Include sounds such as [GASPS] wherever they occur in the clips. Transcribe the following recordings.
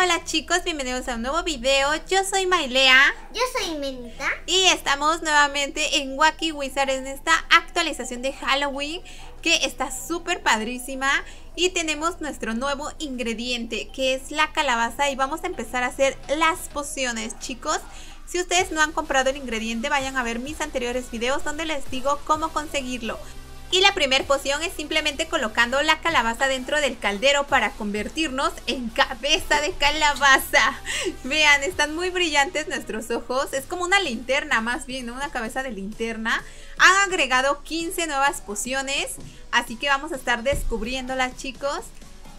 Hola, hola chicos, bienvenidos a un nuevo video. Yo soy Mailea. Yo soy Menita. Y estamos nuevamente en Wacky Wizard en esta actualización de Halloween que está súper padrísima. Y tenemos nuestro nuevo ingrediente que es la calabaza y vamos a empezar a hacer las pociones, chicos. Si ustedes no han comprado el ingrediente, vayan a ver mis anteriores videos donde les digo cómo conseguirlo. Y la primera poción es simplemente colocando la calabaza dentro del caldero para convertirnos en cabeza de calabaza. Vean, están muy brillantes nuestros ojos. Es como una linterna más bien, una cabeza de linterna. Han agregado 15 nuevas pociones, así que vamos a estar descubriéndolas chicos.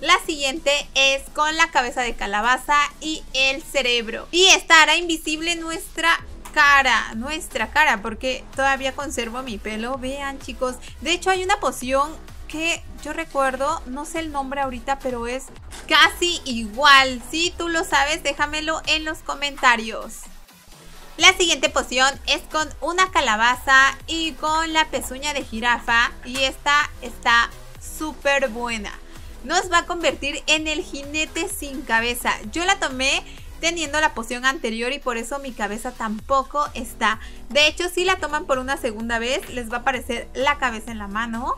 La siguiente es con la cabeza de calabaza y el cerebro. Y estará invisible nuestra cara, nuestra cara, porque todavía conservo mi pelo. Vean, chicos. De hecho, hay una poción que yo recuerdo, no sé el nombre ahorita, pero es casi igual. Si tú lo sabes, déjamelo en los comentarios. La siguiente poción es con una calabaza y con la pezuña de jirafa. Y esta está súper buena. Nos va a convertir en el jinete sin cabeza. Yo la tomé teniendo la poción anterior y por eso mi cabeza tampoco está. De hecho, si la toman por una segunda vez, les va a aparecer la cabeza en la mano.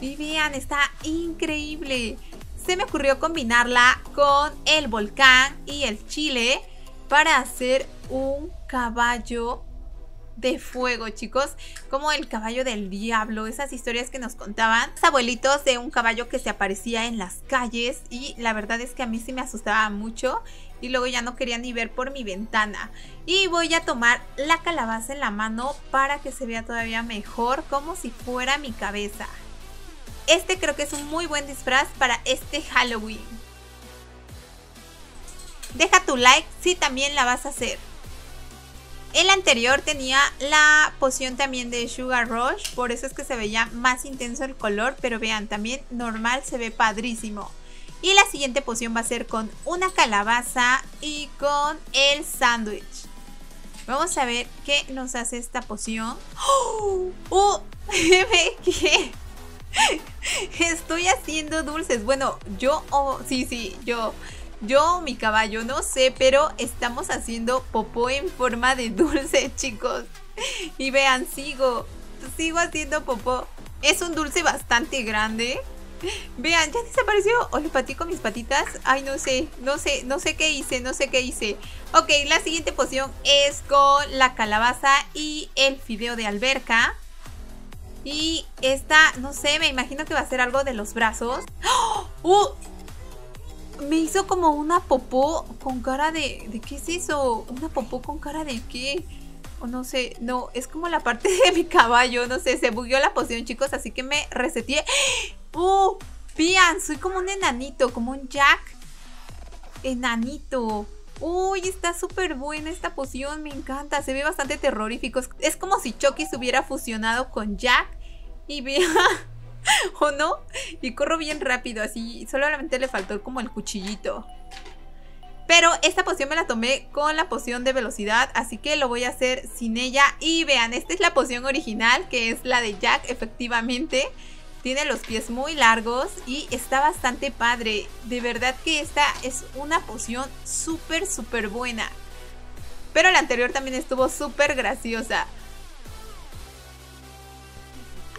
Y vean, está increíble. Se me ocurrió combinarla con el volcán y el chile para hacer un caballo de fuego, chicos, como el caballo del diablo, esas historias que nos contaban los abuelitos de un caballo que se aparecía en las calles y la verdad es que a mí sí me asustaba mucho y luego ya no quería ni ver por mi ventana. Y voy a tomar la calabaza en la mano para que se vea todavía mejor, como si fuera mi cabeza. Este creo que es un muy buen disfraz para este Halloween. Deja tu like si también la vas a hacer. El anterior tenía la poción también de Sugar Rush, por eso es que se veía más intenso el color, pero vean, también normal se ve padrísimo. Y la siguiente poción va a ser con una calabaza y con el sándwich. Vamos a ver qué nos hace esta poción. ¡Oh! ¡Oh! [LAUGHS] ¿Qué? [LAUGHS] Estoy haciendo dulces. Bueno, yo... Oh, sí, sí, yo... Yo, mi caballo, no sé, pero estamos haciendo popó en forma de dulce, [LAUGHS] chicos. Y vean, sigo, sigo haciendo popó. Es un dulce bastante grande. Vean, ya desapareció. O le patí con mis patitas. Ay, no sé, no sé, no sé qué hice, no sé qué hice. Ok, la siguiente poción es con la calabaza y el fideo de alberca. Y esta, no sé, me imagino que va a ser algo de los brazos. ¡Oh! ¡Uh! Me hizo como una popó con cara de... ¿De qué es eso? ¿Una popó con cara de qué? O no sé, no, es como la parte [LAUGHS] de mi caballo, no sé, se bugueó la poción, chicos, así que me reseteé. [GASPS] ¡Oh! Vean, soy como un enanito, como un Jack enanito. Uy, está súper buena esta poción, me encanta, se ve bastante terrorífico. Es como si Chucky se hubiera fusionado con Jack. Y vean... [LAUGHS] ¿O no? Y corro bien rápido, así solamente le faltó como el cuchillito. Pero esta poción me la tomé con la poción de velocidad, así que lo voy a hacer sin ella. Y vean, esta es la poción original, que es la de Jack, efectivamente. Tiene los pies muy largos y está bastante padre. De verdad que esta es una poción súper, súper buena. Pero la anterior también estuvo súper graciosa.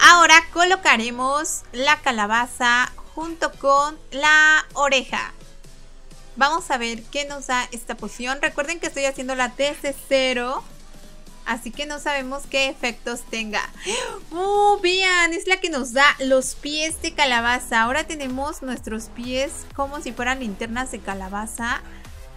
Ahora colocaremos la calabaza junto con la oreja. Vamos a ver qué nos da esta poción. Recuerden que estoy haciendo la desde cero. Así que no sabemos qué efectos tenga. ¡Oh, vean! Es la que nos da los pies de calabaza. Ahora tenemos nuestros pies como si fueran linternas de calabaza.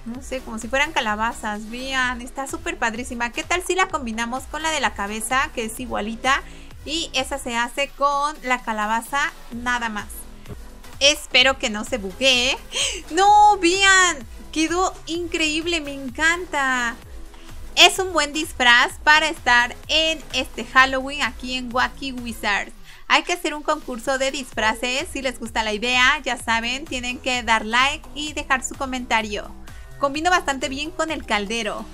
No sé, como si fueran calabazas. Vean, está súper padrísima. ¿Qué tal si la combinamos con la de la cabeza, que es igualita? Y esa se hace con la calabaza nada más. Espero que no se buguee. [GASPS] ¡No! ¡Vean! Quedó increíble, me encanta. Es un buen disfraz para estar en este Halloween aquí en Wacky Wizards. Hay que hacer un concurso de disfraces. Si les gusta la idea, ya saben, tienen que dar like y dejar su comentario. Combino bastante bien con el caldero.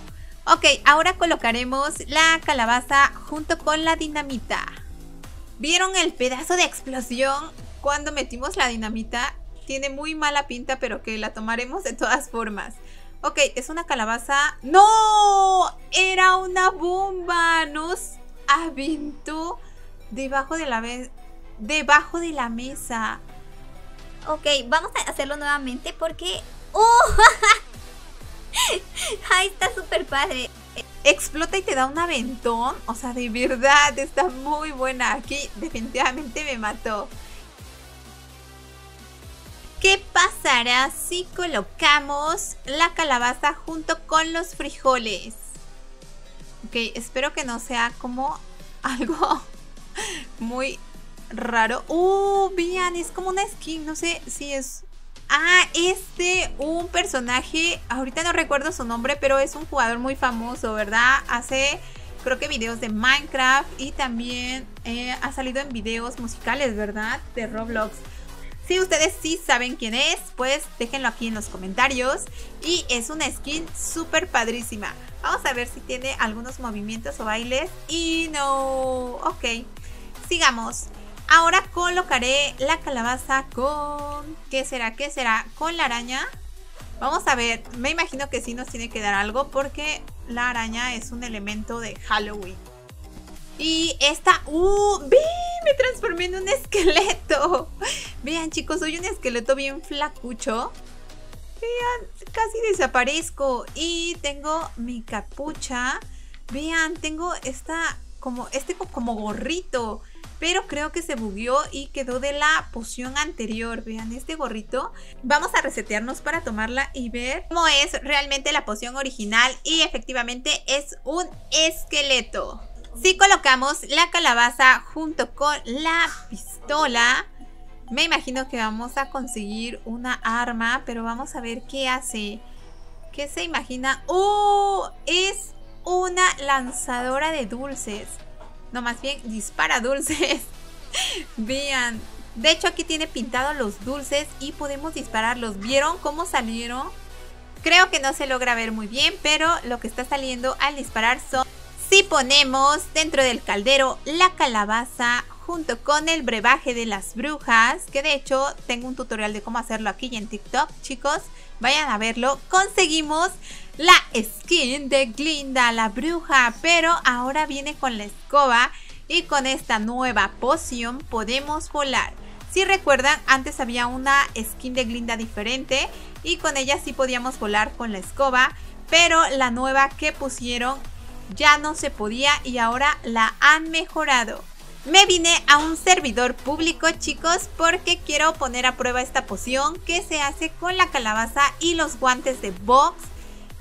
Ok, ahora colocaremos la calabaza junto con la dinamita. ¿Vieron el pedazo de explosión cuando metimos la dinamita? tiene muy mala pinta, pero que la tomaremos de todas formas. Ok, es una calabaza. ¡No! Era una bomba. Nos aventó debajo de la, debajo de la mesa. Ok, vamos a hacerlo nuevamente porque... ¡Oh! [LAUGHS] [LAUGHS] ¡Ay, está súper padre! Explota y te da un aventón. O sea, de verdad, está muy buena. Aquí definitivamente me mató. ¿Qué pasará si colocamos la calabaza junto con los frijoles? Ok, espero que no sea como [LAUGHS] algo muy raro. ¡Uh! Vean, es como una skin. No sé si es... Ah, este, un personaje, ahorita no recuerdo su nombre, pero es un jugador muy famoso, ¿verdad? Hace, creo que videos de Minecraft y también eh, ha salido en videos musicales, ¿verdad? De Roblox. Si ustedes sí saben quién es, pues déjenlo aquí en los comentarios. Y es una skin súper padrísima. Vamos a ver si tiene algunos movimientos o bailes. Y no... Ok. Sigamos. Ahora colocaré la calabaza con... ¿Qué será? ¿Qué será? Con la araña. Vamos a ver. Me imagino que sí nos tiene que dar algo porque la araña es un elemento de Halloween. Y esta... ¡Uh! ¡Ve! Me transformé en un esqueleto. [LAUGHS] Vean, chicos, soy un esqueleto bien flacucho. Vean, casi desaparezco. Y tengo mi capucha. Vean, tengo esta... Como, este como gorrito. Pero creo que se bugueó y quedó de la poción anterior. Vean este gorrito. Vamos a resetearnos para tomarla y ver cómo es realmente la poción original. Y efectivamente es un esqueleto. Si colocamos la calabaza junto con la pistola, me imagino que vamos a conseguir una arma, pero vamos a ver qué hace. ¿Qué se imagina? ¡Oh! Es una lanzadora de dulces. No, más bien dispara dulces. [LAUGHS] Vean. De hecho, aquí tiene pintado los dulces y podemos dispararlos. ¿Vieron cómo salieron? Creo que no se logra ver muy bien, pero lo que está saliendo al disparar son si ponemos dentro del caldero la calabaza junto con el brebaje de las brujas, que de hecho tengo un tutorial de cómo hacerlo aquí en TikTok, chicos, vayan a verlo, conseguimos la skin de Glinda, la bruja, pero ahora viene con la escoba y con esta nueva poción podemos volar. Si recuerdan, antes había una skin de Glinda diferente y con ella sí podíamos volar con la escoba, pero la nueva que pusieron ya no se podía y ahora la han mejorado. Me vine a un servidor público chicos porque quiero poner a prueba esta poción que se hace con la calabaza y los guantes de box.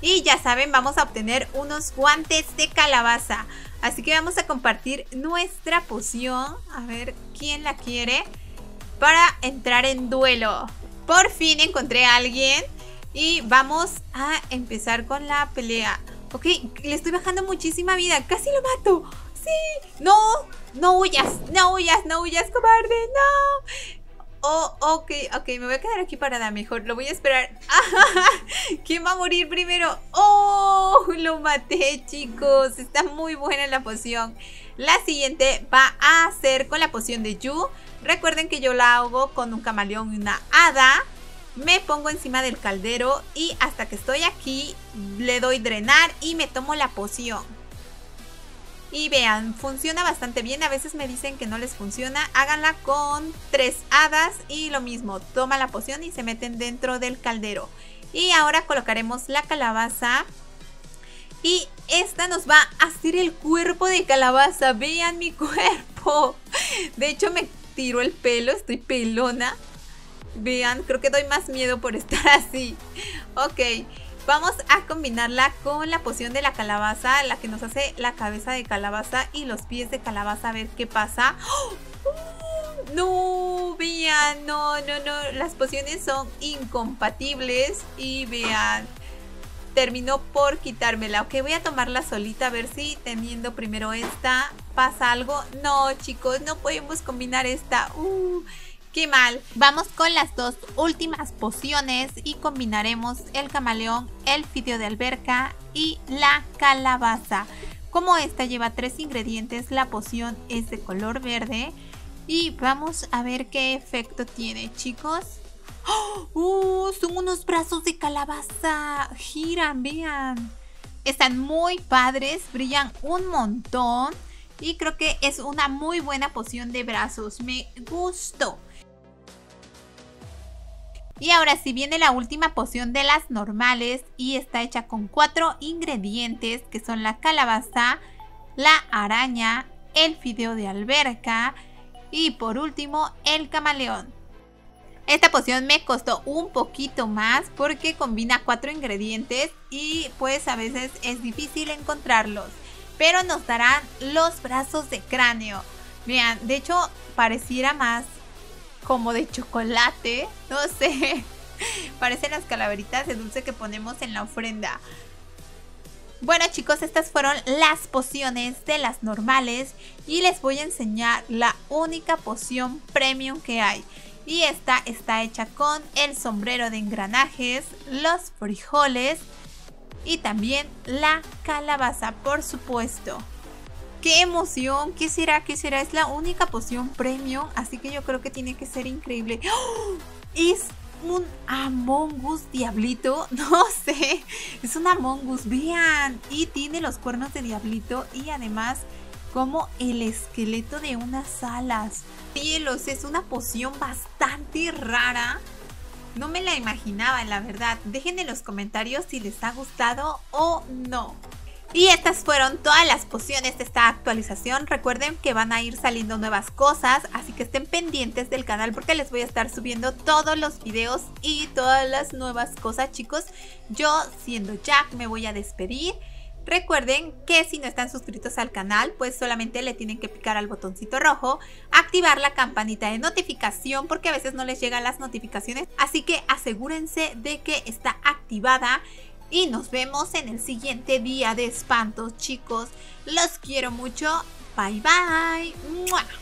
Y ya saben, vamos a obtener unos guantes de calabaza. Así que vamos a compartir nuestra poción. A ver quién la quiere. Para entrar en duelo. Por fin encontré a alguien. Y vamos a empezar con la pelea. Ok, le estoy bajando muchísima vida. Casi lo mato. Sí. No, no huyas. No huyas, no huyas, cobarde. No. Oh, ok, ok, me voy a quedar aquí parada mejor. Lo voy a esperar. [LAUGHS] ¿Quién va a morir primero? Oh, lo maté, chicos. Está muy buena la poción. La siguiente va a ser con la poción de Yu. Recuerden que yo la hago con un camaleón y una hada me pongo encima del caldero y hasta que estoy aquí le doy drenar y me tomo la poción. Y vean, funciona bastante bien. A veces me dicen que no les funciona. Háganla con tres hadas y lo mismo. Toma la poción y se meten dentro del caldero. Y ahora colocaremos la calabaza. Y esta nos va a hacer el cuerpo de calabaza. Vean mi [LAUGHS] cuerpo. De hecho me tiro el pelo. Estoy pelona. Vean, creo que doy más miedo por estar [LAUGHS] así. Ok, vamos a combinarla con la poción de la calabaza, la que nos hace la cabeza de calabaza y los pies de calabaza, a ver qué pasa. ¡Oh! No, vean, no, no, no, las pociones son incompatibles y vean, terminó por quitármela. Ok, voy a tomarla solita a ver si teniendo primero esta pasa algo. No, chicos, no podemos combinar esta. Uh, Qué mal. Vamos con las dos últimas pociones y combinaremos el camaleón, el fidio de alberca y la calabaza. Como esta lleva tres ingredientes, la poción es de color verde. Y vamos a ver qué efecto tiene, chicos. ¡Oh! son unos brazos de calabaza. Giran, vean. Están muy padres, brillan un montón. Y creo que es una muy buena poción de brazos. Me gustó. Y ahora sí viene la última poción de las normales y está hecha con cuatro ingredientes que son la calabaza, la araña, el fideo de alberca y por último el camaleón. Esta poción me costó un poquito más porque combina cuatro ingredientes y pues a veces es difícil encontrarlos. Pero nos darán los brazos de cráneo. Vean, de hecho pareciera más como de chocolate. No sé. [LAUGHS] Parecen las calaveritas de dulce que ponemos en la ofrenda. Bueno chicos, estas fueron las pociones de las normales y les voy a enseñar la única poción premium que hay. Y esta está hecha con el sombrero de engranajes, los frijoles y también la calabaza, por supuesto. ¡Qué emoción! ¿Qué será? ¿Qué será? Es la única poción premium, así que yo creo que tiene que ser increíble. ¡Oh! Es un Among Us diablito, [LAUGHS] no sé, es un Among Us, vean, y tiene los cuernos de diablito y además como el esqueleto de unas alas. Cielos, es una poción bastante rara. No me la imaginaba, la verdad. Dejen en los comentarios si les ha gustado o no. Y estas fueron todas las pociones de esta actualización. Recuerden que van a ir saliendo nuevas cosas, así que estén pendientes del canal porque les voy a estar subiendo todos los videos y todas las nuevas cosas, chicos. Yo, siendo Jack, me voy a despedir. Recuerden que si no están suscritos al canal, pues solamente le tienen que picar al botoncito rojo, activar la campanita de notificación porque a veces no les llegan las notificaciones, así que asegúrense de que está activada y nos vemos en el siguiente día de espantos, chicos. Los quiero mucho. Bye bye.